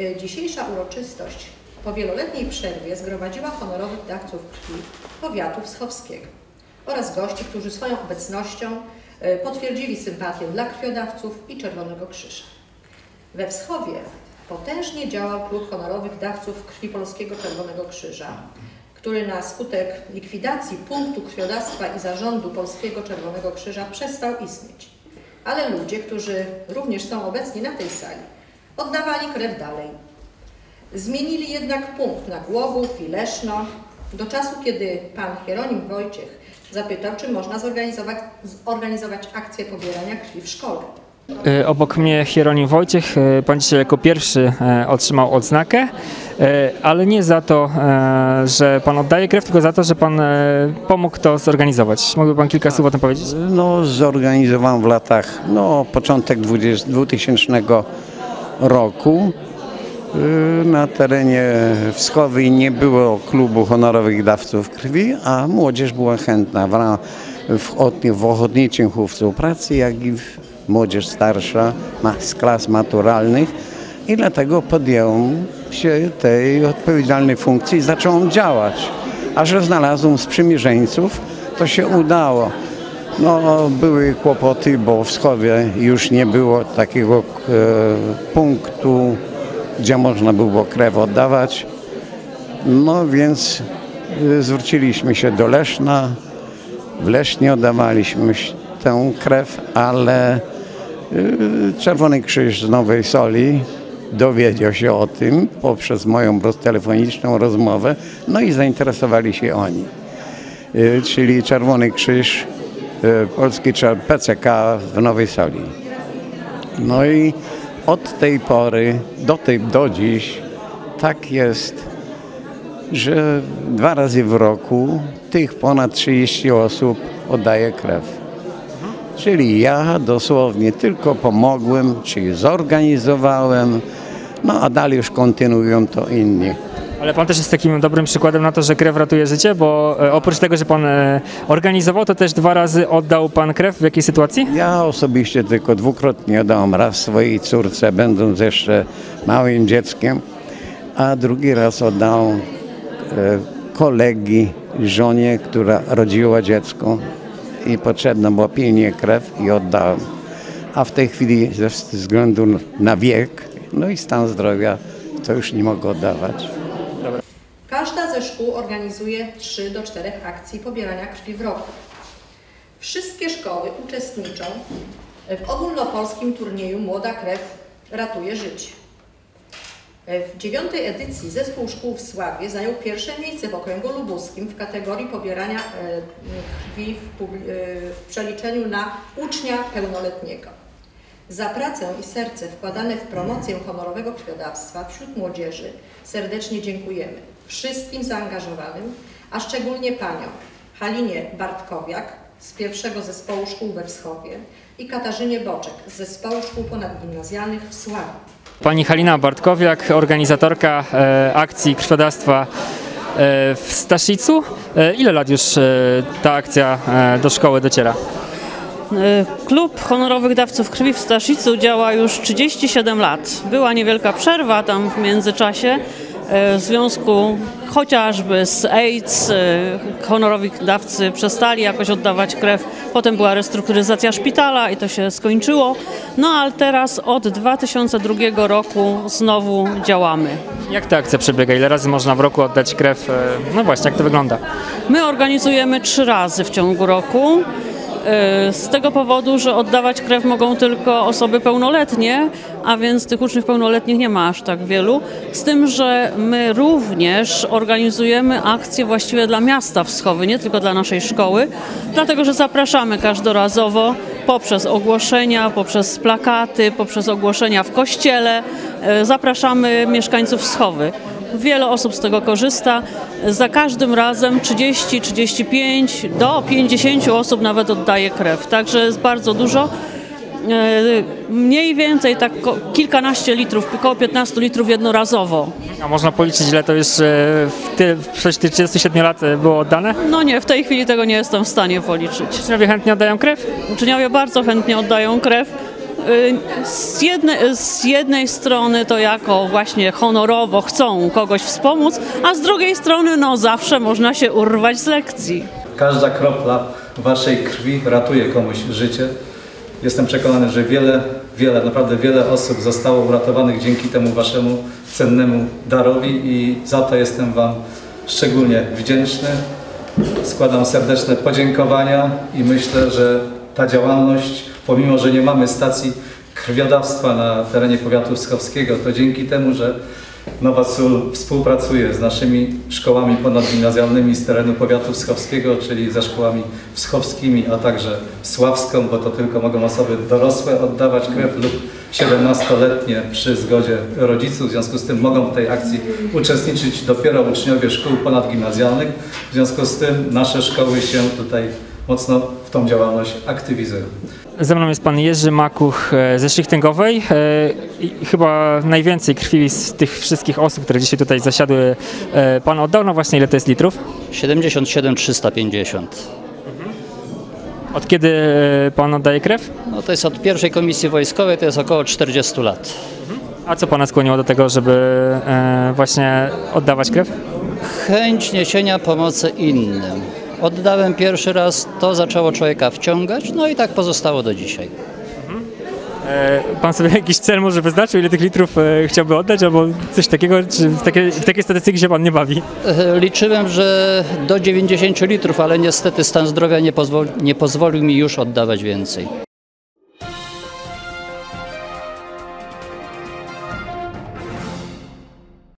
Y, Dzisiejsza uroczystość po wieloletniej przerwie zgromadziła honorowych dawców krwi powiatu wschowskiego oraz gości, którzy swoją obecnością y, potwierdzili sympatię dla krwiodawców i Czerwonego Krzyża. We Wschowie potężnie działał klub honorowych dawców krwi Polskiego Czerwonego Krzyża, który na skutek likwidacji punktu krwiodawstwa i zarządu Polskiego Czerwonego Krzyża przestał istnieć. Ale ludzie, którzy również są obecni na tej sali, oddawali krew dalej. Zmienili jednak punkt na Głogów i Leszno do czasu, kiedy pan Hieronim Wojciech zapytał, czy można zorganizować, zorganizować akcję pobierania krwi w szkole. E, Obok mnie Hieronim Wojciech, e, pan dzisiaj jako pierwszy e, otrzymał odznakę, ale nie za to, że pan oddaje krew, tylko za to, że pan pomógł to zorganizować. Mógłby pan kilka słów o tym powiedzieć? No, zorganizowałem w latach, no, początek 20, 2000 roku. Y, Na terenie Wschowej nie było klubu honorowych dawców krwi, a młodzież była chętna w, w, w ochotniczym chówcu pracy, jak i młodzież starsza z klas maturalnych. I dlatego podjąłem się tej odpowiedzialnej funkcji i zacząłem działać. A że znalazłem sprzymierzeńców, to się udało. No, były kłopoty, bo w Schowie już nie było takiego e, punktu, gdzie można było krew oddawać. No więc e, zwróciliśmy się do Leszna. W Lesznie oddawaliśmy tę krew, ale e, Czerwony Krzyż z Nowej Soli dowiedział się o tym poprzez moją telefoniczną rozmowę, no i zainteresowali się oni. Czyli Czerwony Krzyż Polski Czer- PCK w Nowej Soli. No i od tej pory do, tej, do dziś tak jest, że dwa razy w roku tych ponad 30 osób oddaje krew. Czyli ja dosłownie tylko pomogłem, czyli zorganizowałem, no a dalej już kontynuują to inni. Ale pan też jest takim dobrym przykładem na to, że krew ratuje życie, bo e, oprócz tego, że pan e, organizował, to też dwa razy oddał pan krew. W jakiej sytuacji? Ja osobiście tylko dwukrotnie oddałem raz swojej córce, będąc jeszcze małym dzieckiem, a drugi raz oddałem kolegi, żonie, która rodziła dziecko i potrzebna była pilnie krew i oddałem. A w tej chwili ze względu na wiek, no i stan zdrowia, to już nie mogę oddawać. Szkół organizuje 3 do 4 akcji pobierania krwi w roku. Wszystkie szkoły uczestniczą w ogólnopolskim turnieju Młoda Krew ratuje życie. W dziewiątej edycji zespół szkół w Sławie zajął pierwsze miejsce w okręgu lubuskim w kategorii pobierania e, krwi e, w przeliczeniu na ucznia pełnoletniego. Za pracę i serce wkładane w promocję honorowego krwiodawstwa wśród młodzieży serdecznie dziękujemy wszystkim zaangażowanym, a szczególnie paniom Halinie Bartkowiak z pierwszego zespołu szkół we Wschowie i Katarzynie Boczek z zespołu szkół ponadgimnazjalnych w Sławie. Pani Halina Bartkowiak, organizatorka e, akcji krwiodawstwa e, w Staszicu. E, ile lat już e, ta akcja e, do szkoły dociera? Klub honorowych dawców krwi w Staszicu działa już 37 lat. Była niewielka przerwa tam w międzyczasie w związku chociażby z AIDS. e, Honorowi dawcy przestali jakoś oddawać krew. Potem była restrukturyzacja szpitala i to się skończyło. No ale teraz od 2002 roku znowu działamy. Jak ta akcja przebiega? Ile razy można w roku oddać krew? E, no właśnie, jak to wygląda? My organizujemy trzy razy w ciągu roku. Y, Z tego powodu, że oddawać krew mogą tylko osoby pełnoletnie, a więc tych uczniów pełnoletnich nie ma aż tak wielu. Z tym, że my również organizujemy akcje właściwie dla miasta Wschowy, nie tylko dla naszej szkoły, dlatego że zapraszamy każdorazowo poprzez ogłoszenia, poprzez plakaty, poprzez ogłoszenia w kościele. y, Zapraszamy mieszkańców Wschowy. Wiele osób z tego korzysta. Za każdym razem 30, 35 do 50 osób nawet oddaje krew. Także jest bardzo dużo. E, Mniej więcej tak kilkanaście litrów, około 15 litrów jednorazowo. A można policzyć, ile to już e, w ty, przez tych 37 lat e, było oddane? No nie, w tej chwili tego nie jestem w stanie policzyć. Uczniowie chętnie oddają krew? Uczniowie bardzo chętnie oddają krew. Z jednej, z jednej strony to jako właśnie honorowo chcą kogoś wspomóc, a z drugiej strony no zawsze można się urwać z lekcji. Każda kropla waszej krwi ratuje komuś życie. Jestem przekonany, że wiele, wiele, naprawdę wiele osób zostało uratowanych dzięki temu waszemu cennemu darowi i za to jestem wam szczególnie wdzięczny. Składam serdeczne podziękowania i myślę, że ta działalność, pomimo że nie mamy stacji krwiodawstwa na terenie powiatu wschowskiego, to dzięki temu, że Nowa Sól współpracuje z naszymi szkołami ponadgimnazjalnymi z terenu powiatu wschowskiego, czyli ze szkołami wschowskimi, a także sławską, bo to tylko mogą osoby dorosłe oddawać krew lub 17-letnie przy zgodzie rodziców. W związku z tym mogą w tej akcji uczestniczyć dopiero uczniowie szkół ponadgimnazjalnych. W związku z tym nasze szkoły się tutaj mocno w tą działalność aktywizują. Ze mną jest pan Jerzy Makuch e, ze Szlichtyngowej. E, Chyba najwięcej krwi z tych wszystkich osób, które dzisiaj tutaj zasiadły, e, pan oddał. No właśnie, ile to jest litrów? 77 350. Od kiedy pan oddaje krew? No to jest od pierwszej komisji wojskowej, to jest około 40 lat. A co pana skłoniło do tego, żeby właśnie oddawać krew? Chęć niesienia pomocy innym. Oddałem pierwszy raz, to zaczęło człowieka wciągać, no i tak pozostało do dzisiaj. E, Pan sobie jakiś cel może wyznaczył, ile tych litrów e, chciałby oddać, albo coś takiego, czy w, takie, w takie statystyki się pan nie bawi? E, Liczyłem, że do 90 litrów, ale niestety stan zdrowia nie, pozwol, nie pozwolił mi już oddawać więcej.